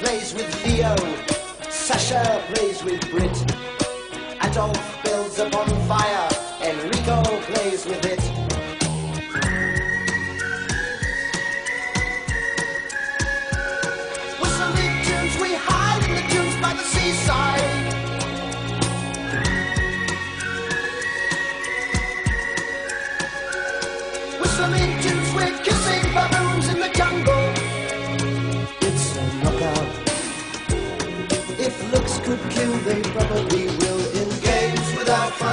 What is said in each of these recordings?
plays with Leo. Sacha plays with Britt. Adolf builds a bonfire. Enrico plays with it. Whistling tunes, we hide in the by the seaside. Tunes, we're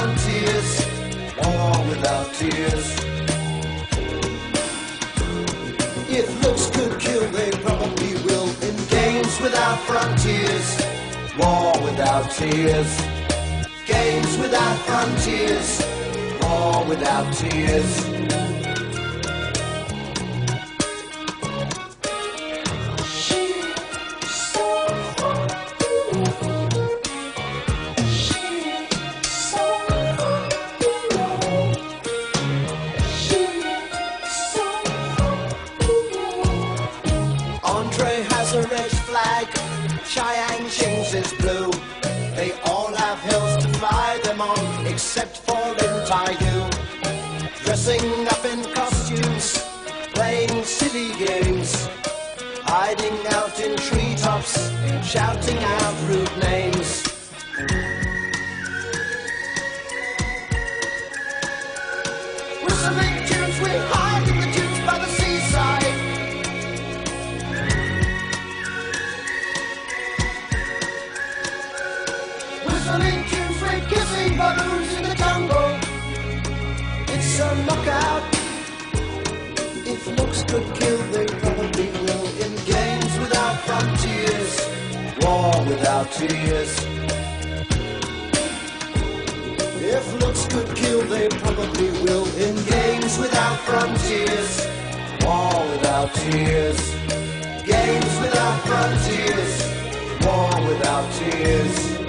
without frontiers, war without tears. If looks could kill, they probably will. In games without frontiers, war without tears. Games without frontiers, war without tears. Dressing up in costumes, playing silly games, hiding out in treetops, shouting out rude names. Whistling we hide in the dunes by the seaside. Could kill, they probably will. In games without frontiers, war without tears. If looks could kill, they probably will. In games without frontiers, war without tears. Games without frontiers, war without tears.